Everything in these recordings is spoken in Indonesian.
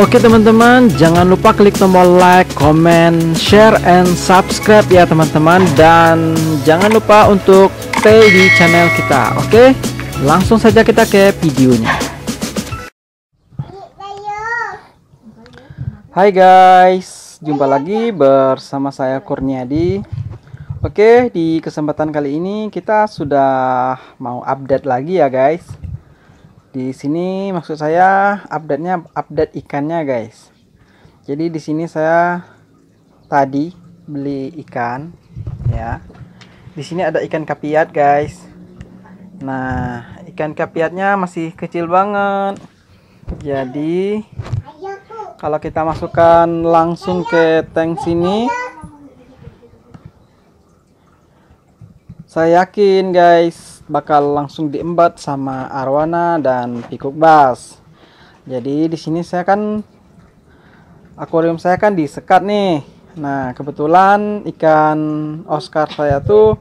Oke teman-teman, jangan lupa klik tombol like, comment, share, and subscribe ya teman-teman. Dan jangan lupa untuk stay di channel kita, oke? Langsung saja kita ke videonya. Hai guys, jumpa lagi bersama saya Kurniadi. Oke, di kesempatan kali ini kita sudah mau update lagi ya guys di sini maksud saya update-nya update ikannya guys. Jadi di sini saya tadi beli ikan ya. Di sini ada ikan kapiat guys. Nah ikan kapiatnya masih kecil banget. Jadi kalau kita masukkan langsung ke tank sini saya yakin guys bakal langsung diembat sama arwana dan pikuk bass. Jadi di sini saya kan akuarium saya kan disekat nih. Nah kebetulan ikan Oscar saya tuh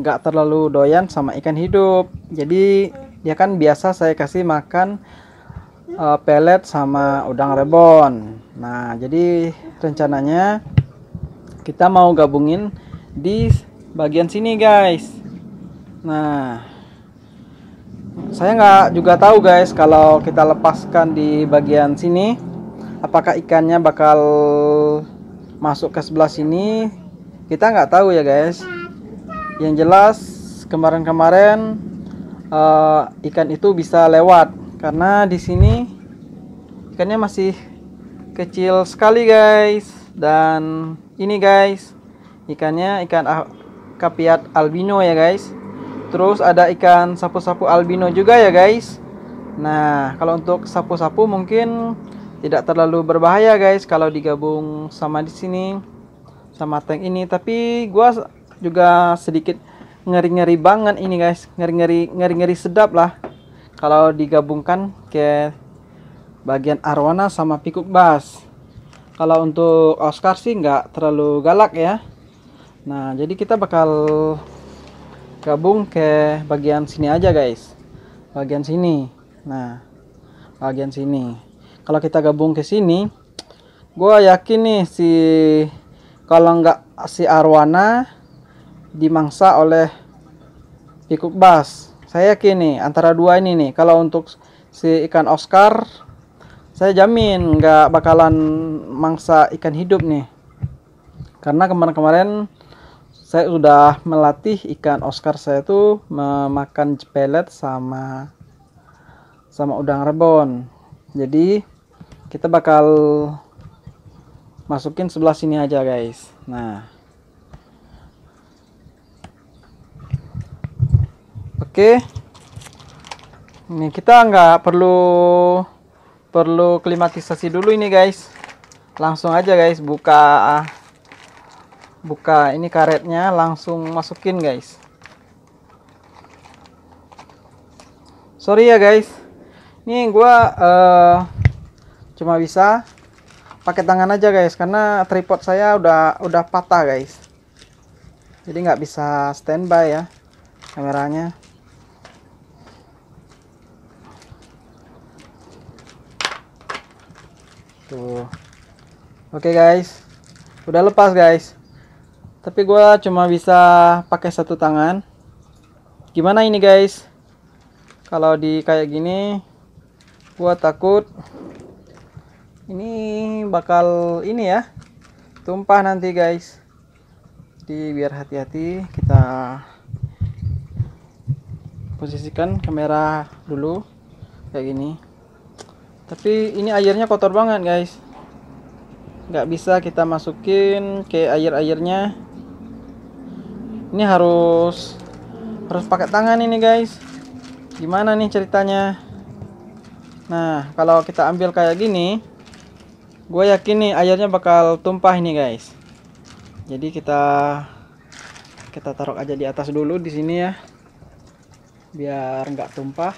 nggak terlalu doyan sama ikan hidup. Jadi dia kan biasa saya kasih makan uh, pelet sama udang rebon. Nah jadi rencananya kita mau gabungin di bagian sini guys. Nah, saya nggak juga tahu guys kalau kita lepaskan di bagian sini apakah ikannya bakal masuk ke sebelah sini? Kita nggak tahu ya guys. Yang jelas kemarin-kemarin uh, ikan itu bisa lewat. Karena di sini ikannya masih kecil sekali guys. Dan ini guys ikannya ikan kapiat albino ya guys Terus ada ikan sapu-sapu albino juga ya guys. Nah, kalau untuk sapu-sapu mungkin tidak terlalu berbahaya guys kalau digabung sama di sini sama tank ini. Tapi gua juga sedikit ngeri-ngeri banget ini guys. Ngeri-ngeri ngeri-ngeri sedap lah kalau digabungkan ke bagian arwana sama pikuk bass. Kalau untuk Oscar sih nggak terlalu galak ya. Nah, jadi kita bakal gabung ke bagian sini aja guys. Bagian sini. Nah bagian sini. Kalau kita gabung ke sini gue yakin nih si kalau nggak si arwana dimangsa oleh pikuk bas saya yakin nih antara dua ini nih. Kalau untuk si ikan Oscar saya jamin nggak bakalan mangsa ikan hidup nih. Karena kemarin-kemarin saya sudah melatih ikan Oscar. Saya tuh memakan pelet sama sama udang rebon. Jadi kita bakal masukin sebelah sini aja guys. Nah. Oke. Ini kita nggak perlu perlu klimatisasi dulu ini guys. Langsung aja guys buka buka ini karetnya langsung masukin guys. Sorry ya guys. Ini gua uh, cuma bisa pakai tangan aja guys karena tripod saya udah udah patah guys. Jadi nggak bisa standby ya kameranya. Tuh. Oke okay, guys. Udah lepas guys tapi gue cuma bisa pakai satu tangan. Gimana ini guys? Kalau di kayak gini gue takut ini bakal ini ya tumpah nanti guys. Jadi biar hati-hati kita posisikan kamera dulu kayak gini. Tapi ini airnya kotor banget guys. Nggak bisa kita masukin ke air-airnya ini harus harus pakai tangan ini guys. Gimana nih ceritanya? Nah kalau kita ambil kayak gini gue yakin nih airnya bakal tumpah ini guys. Jadi kita kita taruh aja di atas dulu di sini ya. Biar nggak tumpah.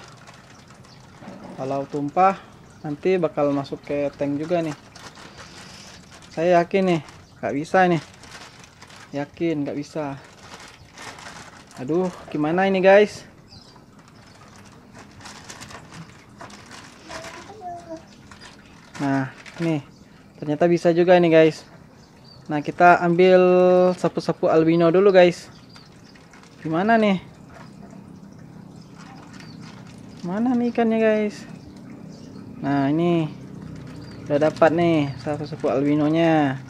Kalau tumpah nanti bakal masuk ke tank juga nih. Saya yakin nih nggak bisa nih. Yakin nggak bisa aduh gimana ini guys? Nah nih ternyata bisa juga ini guys. Nah kita ambil sapu-sapu albino dulu guys. Gimana nih? Mana nih ikannya guys? Nah ini udah dapat nih sapu-sapu albinonya.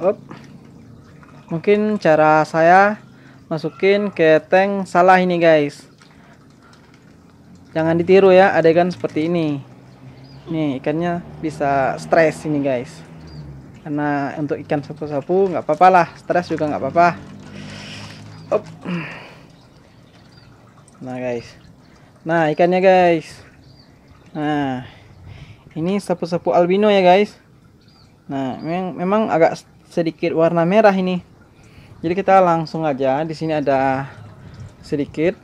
Op. mungkin cara saya masukin ke tank salah ini guys. Jangan ditiru ya adegan seperti ini. Nih ikannya bisa stres ini guys. Karena untuk ikan sapu-sapu nggak apa-apa lah. Stres juga nggak apa-apa. Nah guys. Nah ikannya guys. Nah ini sapu-sapu albino ya guys. Nah memang memang agak sedikit warna merah ini jadi kita langsung aja di sini ada sedikit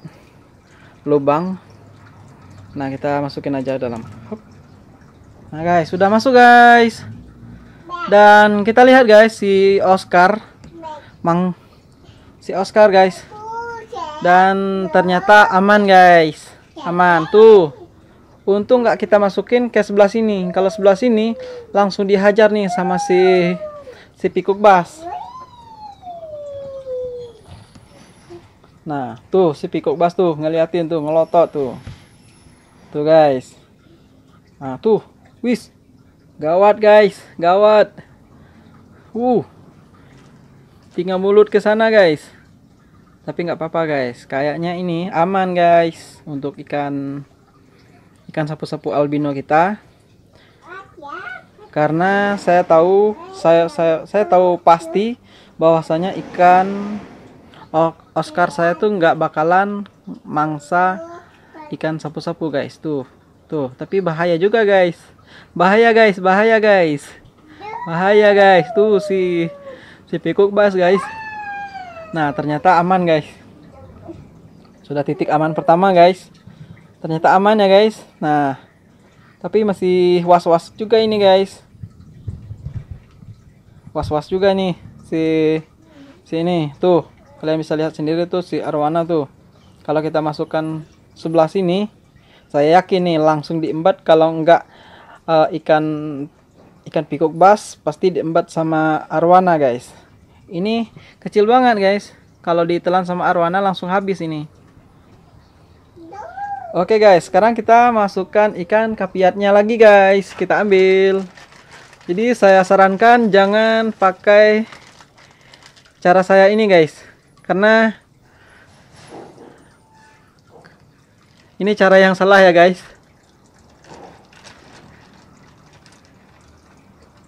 lubang nah kita masukin aja dalam nah guys sudah masuk guys dan kita lihat guys si Oscar Mang si Oscar guys. Dan ternyata aman guys. Aman tuh. Untung nggak kita masukin ke sebelah sini. Kalau sebelah sini langsung dihajar nih sama si si pikuk bas. Nah, tuh si pikuk bas tuh ngeliatin tuh ngelotot tuh. Tuh guys. Nah, tuh. Wis. Gawat guys, gawat. Uh. Tinggal mulut ke sana guys. Tapi nggak apa-apa guys. Kayaknya ini aman guys untuk ikan ikan sapu-sapu albino kita. Karena saya tahu saya saya saya tahu pasti bahwasanya ikan Oscar saya tuh nggak bakalan mangsa ikan sapu-sapu guys. Tuh tuh. Tapi bahaya juga guys. Bahaya guys. Bahaya guys. Bahaya guys. Tuh si si pikuk bas guys. Nah ternyata aman guys. Sudah titik aman pertama guys. Ternyata aman ya guys. Nah tapi masih was-was juga ini guys. Was-was juga nih si si ini. Tuh kalian bisa lihat sendiri tuh si arwana tuh. Kalau kita masukkan sebelah sini saya yakin nih langsung diembat. Kalau enggak uh, ikan ikan pikuk bas pasti diembat sama arwana guys. Ini kecil banget guys. Kalau ditelan sama arwana langsung habis ini. Oke okay, guys. Sekarang kita masukkan ikan kapiatnya lagi guys. Kita ambil. Jadi saya sarankan jangan pakai cara saya ini guys karena ini cara yang salah ya guys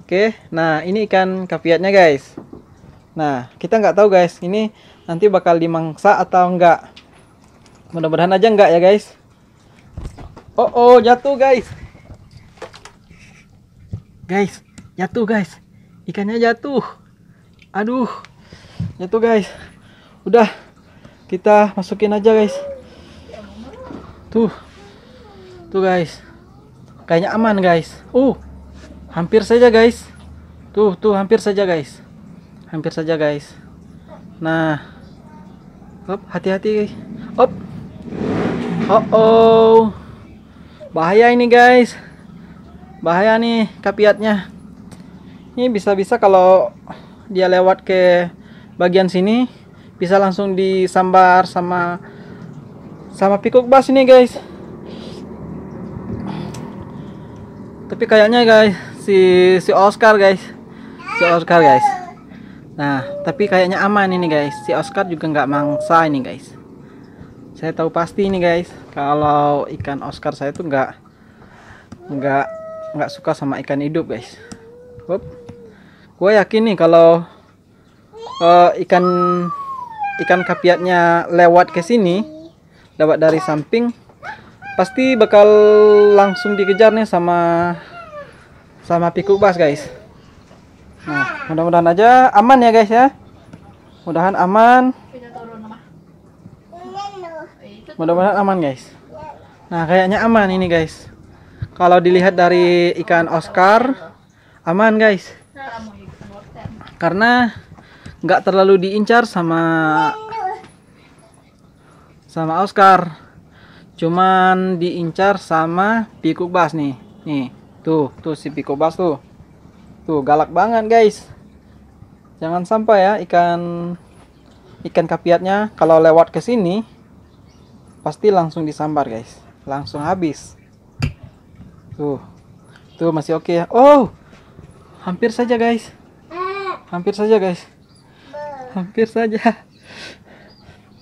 Oke, nah ini ikan kapiatnya guys. Nah, kita nggak tahu guys, ini nanti bakal dimangsa atau enggak. Mudah-mudahan aja enggak ya guys. Oh, oh, jatuh guys. Guys, jatuh guys. Ikannya jatuh. Aduh, jatuh guys. Udah, kita masukin aja guys. Tuh, tuh guys. Kayaknya aman guys. Uh, hampir saja guys. Tuh tuh hampir saja guys. Hampir saja guys. Nah. Op hati-hati op oh oh bahaya ini guys. Bahaya nih kapiatnya. Ini bisa-bisa kalau dia lewat ke bagian sini bisa langsung disambar sama sama pikuk bas ini guys. Tapi kayaknya guys si si Oscar guys. Si Oscar guys. Nah tapi kayaknya aman ini guys. Si Oscar juga nggak mangsa ini guys. Saya tahu pasti ini guys kalau ikan Oscar saya tuh nggak nggak nggak suka sama ikan hidup guys. Gue yakin nih kalau uh, ikan ikan kapiatnya lewat ke sini lewat dari samping pasti bakal langsung dikejar nih sama sama pikuk bas guys. Nah mudah-mudahan aja aman ya guys ya. Mudahan aman. Mudah-mudahan aman guys. Nah kayaknya aman ini guys. Kalau dilihat dari ikan Oscar aman guys. Karena nggak terlalu diincar sama sama Oscar cuman diincar sama pikuk bas nih nih Tuh, tuh si pikobas tuh. Tuh, galak banget, guys. Jangan sampai ya ikan ikan kapiatnya kalau lewat ke sini pasti langsung disambar, guys. Langsung habis. Tuh. Tuh masih oke okay ya. Oh. Hampir saja, guys. Hampir saja, guys. Hampir saja.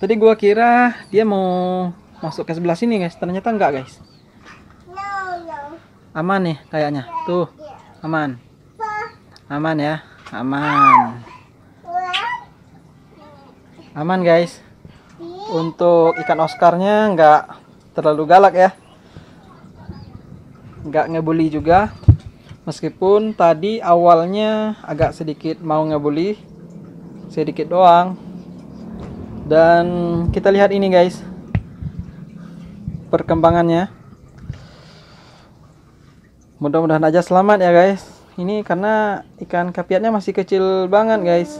Tadi gua kira dia mau masuk ke sebelah sini, guys. Ternyata enggak, guys. Aman nih kayaknya. Tuh. Aman aman ya aman aman guys untuk ikan Oscarnya nggak terlalu galak ya nggak ngebully juga meskipun tadi awalnya agak sedikit mau ngebully sedikit doang. Dan kita lihat ini guys. Perkembangannya. Mudah-mudahan aja selamat ya guys. Ini karena ikan kapiatnya masih kecil banget guys.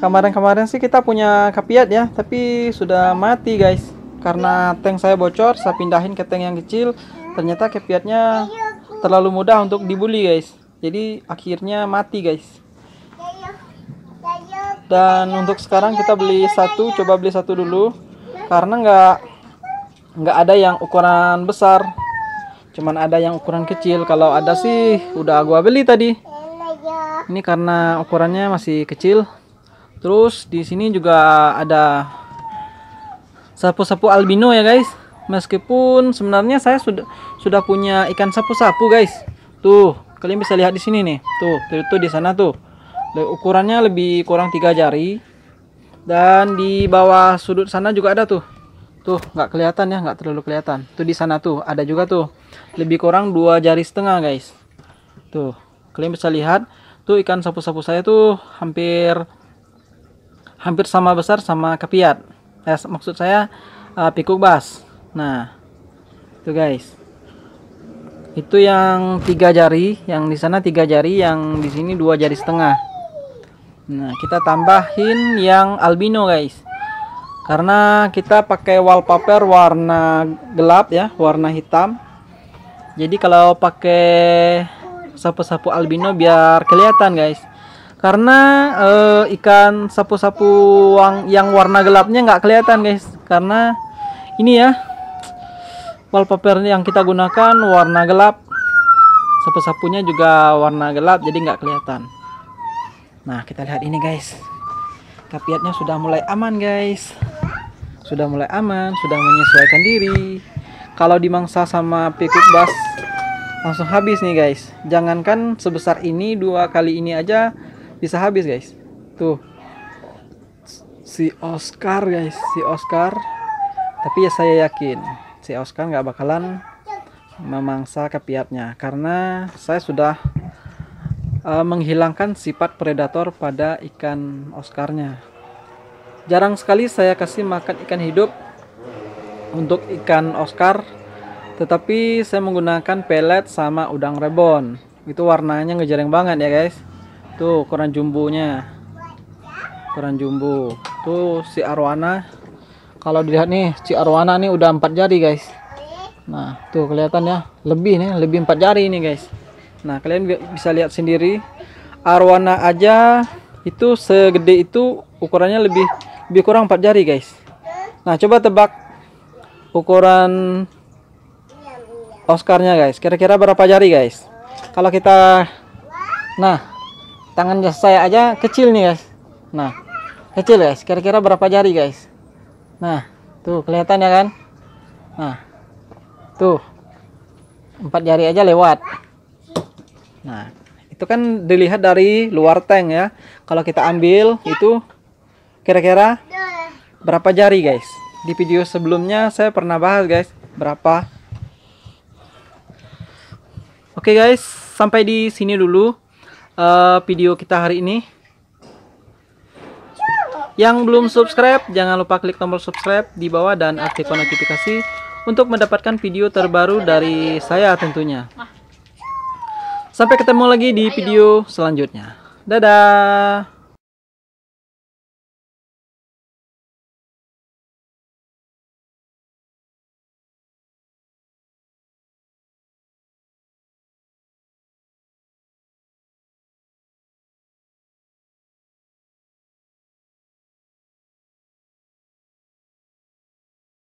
Kemarin-kemarin sih kita punya kapiat ya tapi sudah mati guys. Karena tank saya bocor saya pindahin ke tank yang kecil. Ternyata kapiatnya terlalu mudah untuk dibully guys. Jadi akhirnya mati guys dan untuk sekarang kita beli satu coba beli satu dulu. Karena nggak nggak ada yang ukuran besar. Cuman ada yang ukuran kecil. Kalau ada sih udah gua beli tadi. Ini karena ukurannya masih kecil. Terus di sini juga ada sapu-sapu albino ya guys. Meskipun sebenarnya saya sudah sudah punya ikan sapu-sapu guys. Tuh kalian bisa lihat di sini nih. Tuh tuh di sana tuh ukurannya lebih kurang tiga jari. Dan di bawah sudut sana juga ada tuh. Tuh nggak kelihatan ya nggak terlalu kelihatan. Tuh di sana tuh ada juga tuh. Lebih kurang dua jari setengah guys. Tuh kalian bisa lihat. Tuh ikan sapu-sapu saya tuh hampir hampir sama besar sama kapiat eh, maksud saya uh, pikuk bas. Nah tuh guys. Itu yang tiga jari yang di sana tiga jari yang di sini dua jari setengah nah kita tambahin yang albino guys. Karena kita pakai wallpaper warna gelap ya warna hitam. Jadi kalau pakai sapu-sapu albino biar kelihatan guys. Karena uh, ikan sapu-sapu yang warna gelapnya nggak kelihatan guys. Karena ini ya wallpaper yang kita gunakan warna gelap. Sapu-sapunya juga warna gelap jadi nggak kelihatan nah kita lihat ini guys kapiatnya sudah mulai aman guys sudah mulai aman, sudah menyesuaikan diri. Kalau dimangsa sama pikuk bass langsung habis nih guys. Jangankan sebesar ini dua kali ini aja bisa habis guys. Tuh si Oscar guys, si Oscar. Tapi ya saya yakin si Oscar nggak bakalan memangsa kepiatnya karena saya sudah uh, menghilangkan sifat predator pada ikan Oscarnya. Jarang sekali saya kasih makan ikan hidup untuk ikan Oscar tetapi saya menggunakan pelet sama udang rebon. Itu warnanya ngejareng banget ya guys. Tuh ukuran jumbonya ukuran jumbo tuh si arwana. Kalau dilihat nih si arwana nih udah empat jari guys. Nah tuh kelihatan ya. Lebih nih lebih empat jari ini guys nah kalian bisa lihat sendiri arwana aja itu segede itu ukurannya lebih lebih kurang 4 jari guys. Nah coba tebak ukuran Oscarnya guys. Kira-kira berapa jari guys? Kalau kita nah tangan saya aja kecil nih guys. Nah kecil guys. Kira-kira berapa jari guys? Nah tuh kelihatan ya kan? Nah tuh empat jari aja lewat nah itu kan dilihat dari luar tank ya. Kalau kita ambil itu kira-kira berapa jari guys? Di video sebelumnya saya pernah bahas guys berapa. Oke guys sampai di sini dulu uh, video kita hari ini. Yang belum subscribe jangan lupa klik tombol subscribe di bawah dan aktifkan notifikasi untuk mendapatkan video terbaru dari saya tentunya sampai ketemu lagi di video selanjutnya. Dadah